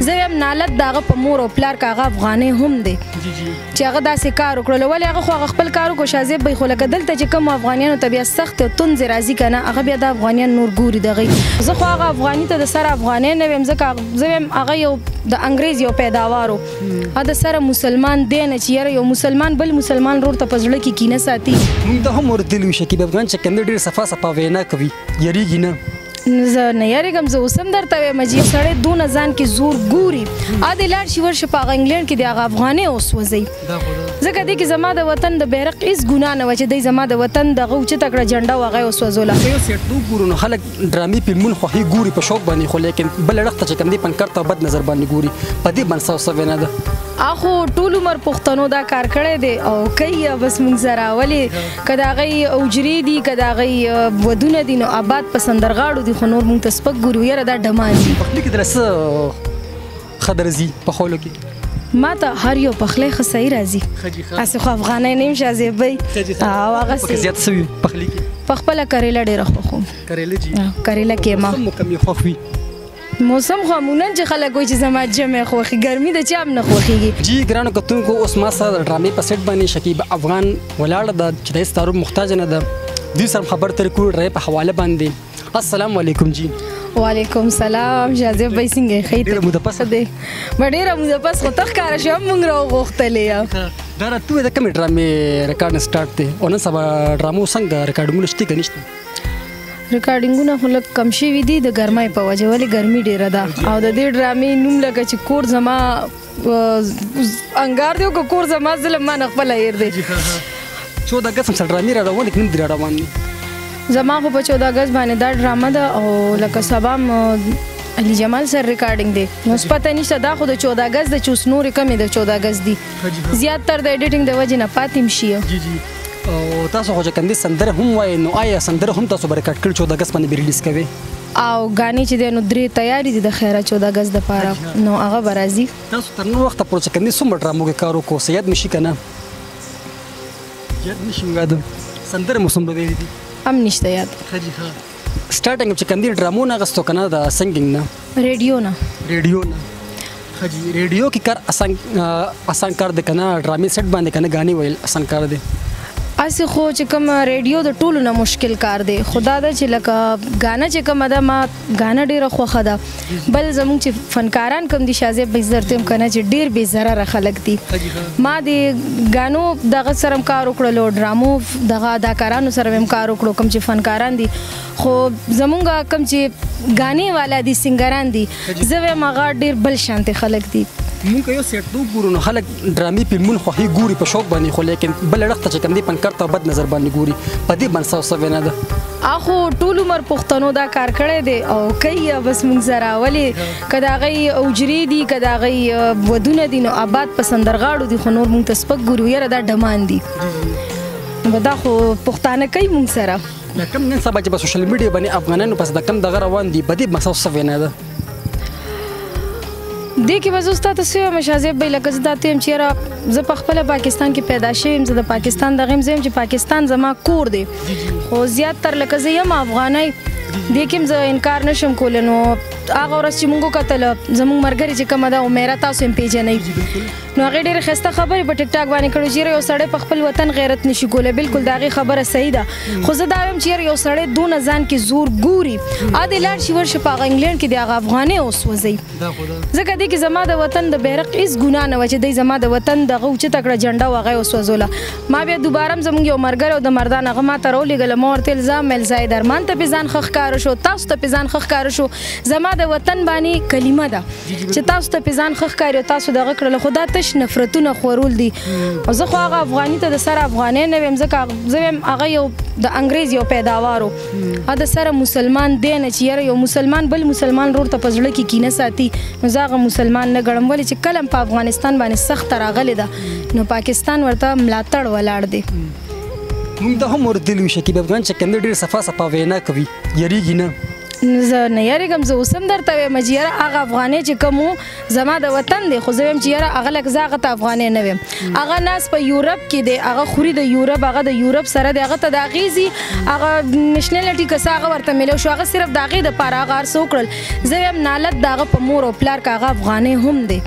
زه هم نالت داغه په مور او پلار کاغه افغانې هم دی چې هغه داسې کار وکړل ولې هغه خو هغه خپل کار وکړ شازیب به خو لکه دلته چې کوم افغانانو ته بیا سخت او تند راځي کنه هغه بیا د افغانان نور ګوري دغه زه خو هغه افغاني ته د سره افغانې نه ویم ځکه زه ویم هغه یو د انګريز یو پیداوارو ا د سره مسلمان دی نه چې یو مسلمان بل مسلمان رور ته پزړه کې کینه ساتي موږ د هم ورته لوي شکیب افغان چې کنده ډیر صفه صفه وینا کوي یریږي نه زه نه یریږم زه اوسم درته وایم چې سړی دونه ځان کې زور ګوري ا دې لاړ شي ورشه په انګلند کې د هغه افغاني اوس وځي ځکه دې کې زما د وطن د بیرق هیڅ ګنا نه و چې دې زما د وطن د غو چې تکړه جنډه وغه اوس وځوله یو سیټ دو ګورو نو خلک ډرامي فلمون خو هي ګوري په شوق باندې خو لیکن بل لړخت چې کم دې پنکر ته بد نظر باندې ګوري په دې باندې سو سو نه ده اخو ټول عمر پښتنو دا کار کړی دی او کوي بس مونږ سره ولی که دا غي اوجري دي که دا غي ودونه دي نو آباد په سندرغاړو دي خو نور مونږ ته سپک ګورو یره دا ډمان دي په خلی کې درسه خدرزي په خولو کې ما ته هر یو پخلی خو صحیح راځي اسه خو افغانې نیم شازې بې او هغه څه زیات سوي پخلی کې په خپل کریلا ډېر خو خو کریلا جی کریلا کې ما مکمل خوخوي موسم خو عموما چې خلک وایي چې زما جمع خوښي ګرمي د چا هم نه خوښيږي جی ګرانو کتونکو اوس ما سره د ډرامې په سیټ باندې شکیب افغان ولاړه ده چې د هیڅ تعارف محتاج نه ده دوی سره خبر تر کوو ډرامې په حواله باندې السلام علیکم جی وعلیکم سلام جاذب به څنګه خې ډیره موده پس دی ډیره موده پس خو تخ کار شو مونږ راو غوښتلې دا راته د کوم ډرامې ریکارډ سٹارټ دی او نن سبا ډرامو څنګه ریکارډونه شته کنيشته ریکارډینګونه خو لږ کم شوي دي د ګرمۍ په وجه ولې ګرمي ډیره ده او د دې ډرامې نوم لکه چې کور زما انګار دی او که کور زما ظلم ما نه خپله هېر دی څو د اګست سره ډرامې را روانې که نیم دي را روان دي زما خو په چوده اګست باندې دا ډرامه ده او لکه سبا علي جمال سر ریکارډینګ دی نو پته نشته دا خو د 14 اگست د چوس نور کمی د 14 اگست دی زیات تر د ایډیټینګ د وجې نه پاتیم شي جی جی او تاسو خو چې کندې سندره هم وای نو آیا سندره هم تاسو برکټ کړ چې د اگست باندې ریلیز کوي او غانې چې د نو درې تیاری دي د خیره 14 اگست د پاره نو هغه برازي تاسو تر نو وخت پورې کندې څومره ډرامو کې کار وکړو سید مشي کنه یاد نشم یاد سندره مو څومره ویلي دي ام نشته یاد خجی ها سټارټینګ چې کندې ډرامو نه غستو کنه د سنگینګ نه ریډیو نه ریډیو نه حاجی ریډیو کې کار اسان اسان کار دی کنه ډرامې سټ باندې کنه غاني ویل اسان کار دی اسی خو چې کوم ریډیو د ټولو نه مشکل کار دی خدا دا چې لکه غانا چې کوم دا ما غانا ډیره خوخه ده بل زموږ چې فنکاران کوم دي شازه به عزت هم کنه چې ډیر به zarar خلک دي ما دی غانو دغه سره کار وکړلو ډرامو دغه اداکارانو سره هم کار وکړو کوم چې فنکاران دي خو زمونږ کم چې غانې والا دي سنگران دي زه وایم هغه ډیر بل شانته خلک دي مونږ یو سیټ دو ګورو نو خلک ډرامي فلمونه خو هي ګوري په شوق باندې خو لیکن بل اړخ ته چې کم دي پنکر ته بد نظر باندې ګوري په دې باندې ساو سوي نه ده اخو ټول عمر پښتنو دا کار کړی دی او کوي بس مونږ زرا ولی کدا غي اوجری دي کدا غي ودونه دي نو آباد پسندرغاړو دي خو نور مونږ تسپک ګورو یره دا ډمان دي ودا خو پښتانه کوي مونږ سره د کم نن سبا چې په سوشل میډیا باندې افغانانو پس د کم دغه روان دي بده مسله څه وینا ده دې کې به زه ستا ته سوی یم شاه صاحب به لکه زه دا ته یم چې یاره زه په خپله پاکستان کې پیدا شوی یم زه د پاکستان دغه یم زه یم چې پاکستان زما کور دی خو زیات تر لکه زه یم افغانۍ دې کوم زه انکار نشم کولی نو هغه ورځ چې موږ وکتل زموږ ملګري چې کومه ده عمیره تاسو هم پېژنئ نو هغه ډېر خسته خبرې په ټیک ټاک باندې کړو چې یو سړی په خپل وطن غیرت نشي کولای بالکل دا غي خبره صحیح ده خو زه دا وایم چې یو سړی دون ځان کې زور ګوري ا دې لاړ شي ورشه په انګلند کې د هغه افغاني اوس وځي ځکه دې کې زما د وطن د بیرق هیڅ ګنا نه و چې دې زما د وطن د غو چې تکړه جنډه وغه اوس وزوله ما بیا دوباره زموږ یو مرګر او د مردان هغه ما ترولې ګل مور تل ځم مل زای درمان ته پېزان خخ کار شو تاسو ته پېزان خخ کار شو زما د وطن باندې کلمه ده چې تاسو ته په ځان خخ کاری او تاسو دغه کړل خو دا تش نفرتونه خورول دي او زه خو هغه افغاني ته د سره افغانې نه ویم ځکه زه ویم هغه یو د انګريز یو پیداوارو ا د سره مسلمان دی نه چې یو مسلمان بل مسلمان رور ته پزړه کې کینه ساتي نو زاغه مسلمان نه ګړم ولې چې کلم په افغانستان باندې سخت راغلی ده نو پاکستان ورته ملاتړ ولاړ دی موږ د هم ورته ویل شي کې افغان چې کنده ډیر صفه صفه وینا کوي یریږي نه زه نه یریږم زه اوسم درته وایم چې یاره هغه افغانې چې کوم زما د وطن دی خو زه وایم چې یاره هغه لکه زه هغه ته افغانې نه ویم هغه ناس په یورپ کې دی هغه خوري د یورپ هغه د یورپ سره دی هغه ته د اغیزي هغه نشنلټي کسه هغه ورته ملو شو هغه صرف د هغې د پاره هغه هر څه وکړل زه وایم نالت د هغه په مور او پلار که هغه افغانې هم دی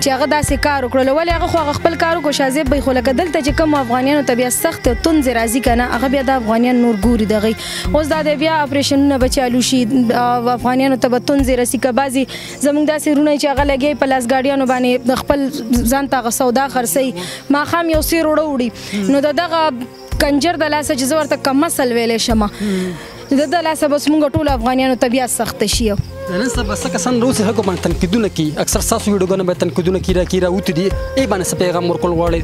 چې هغه داسې کار وکړل ولې هغه خو هغه خپل کار وکړو شازیب به خو لکه دلته چې کوم افغانانو ته بیا سخت او تند راځي کنه هغه بیا د افغانان نور ګوري دغه اوس دا د بیا اپریشنونه به چالو شي او افغانانو ته به تونځې رسي که بعضې زموږ داسې وروڼه چې هغه لګیا په لاس ګاډیانو باندې د خپل ځان ته هغه سودا خرڅوي ماښام یو څه روړه وړي نو د دغه کنجر د لاسه چې زه ورته کم اصل ویلی شم د د لاسه بس موږ ټول افغانانو ته بیا سخت شي نن سبا څه کسان روسي خلکو باندې تنقیدونه کوي اکثر تاسو ویډیوګانو باندې تنقیدونه کوي راکي راوتي دي ای باندې څه پیغام ورکول غواړي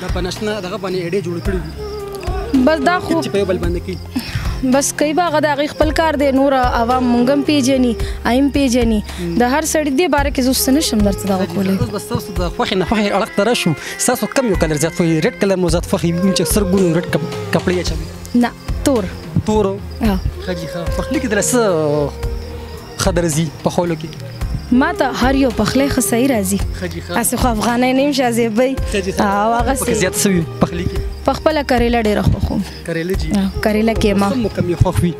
دا په نشنه دغه باندې اډې جوړ کړی دي بس دا خو چې په بل باندې کی بس کوي باغ دا غي خپل کار دی نور عوام مونږم پیجنی ایم پیجنی د هر سړی دی باره کې زوست نشم درته دا کولای اوس بس تاسو د خوخه نه خوخه اړه تر شو تاسو کم یو کلر زیات خوې ریډ کلر مو زیات خوخه وین چې سر ګونو ریډ کپ کپړې چم نه تور تور ها خجی ها خوخه لیکي درسه خدرزي په خولو کې ما ته هر یو پخلی خو صحیح راځي اسه خو افغانې نیم شازې بي او هغه څه زیات سوي پخلی کې په خپل کریلا ډیر خو خو کریلا جی کریلا کې ما سم کم خو خوي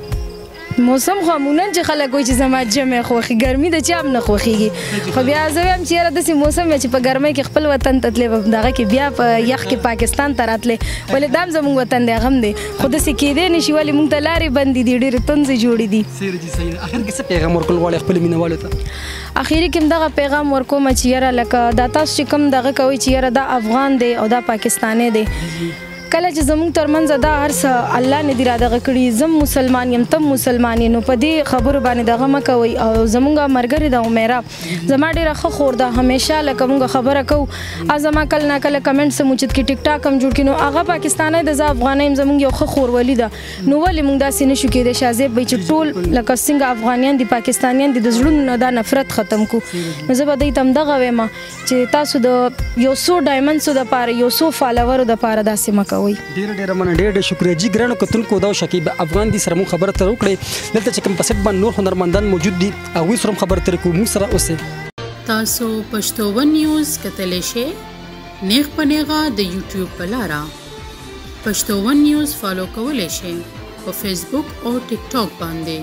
موسم خو مونږ چې خلک وایي چې زما جمع خوخي ګرمي د چام نه خوخيږي خو بیا زه هم چیرې د سي موسم چې په ګرمۍ کې خپل وطن ته تلې دغه کې بیا په یخ کې پاکستان ته راتلې ولې دام زموږ وطن دی غم دی خو داسې کېدی نه شي ولې موږ ته لارې بندې دي ډېرې تونزې جوړې دي سیر جی سید اخر کې څه پیغام ورکول غواړي خپل مینوالو ته اخیری کې دغه پیغام ورکوم چې یاره لکه دا تاسو چې کوم دغه کوي چې یاره دا افغان دی او دا پاکستاني دی کله چې زموږ ترمنځ دا هر څه الله نه دی را دغه کړی زم مسلمان یم تم مسلمان نو په دې خبرو باندې دغه مکوي او زموږ مرګره د عمره زما ډیره ښه خور ده همیشه لکه مونږ خبره کو ا زما کل نه کله کمنټ سمو چې ټیک ټاک هم جوړ کینو هغه پاکستانه ده زه افغانه يم زمونږ یو ښه خور ولی ده نو ولی مونږ داسې نشو کېدای شازیب به چې ټول لکه څنګه افغانیان دي پاکستانیان دي د زړونو نه دا نفرت ختم کو نو زه به دې تم دغه وایم چې تاسو د یو سو ډایمنډسو د پاره یو سو فالوورو د پاره داسې مکوي ډیر ډیر مننه ډیر ډیر شکریا جی ګرانو کتونکو دا شکیب افغان دي سره مون خبره تر وکړي دلته چې کوم پسټ باندې نور هنرمندان موجود دي او ویس هم خبر تر کوم سره اوسه تاسو پښتو ون نیوز کتلی شئ نیغ په نیغه د یوټیوب په لاره پښتو ون نیوز فالو کولی شئ په فیسبوک او ټیک ټاک باندې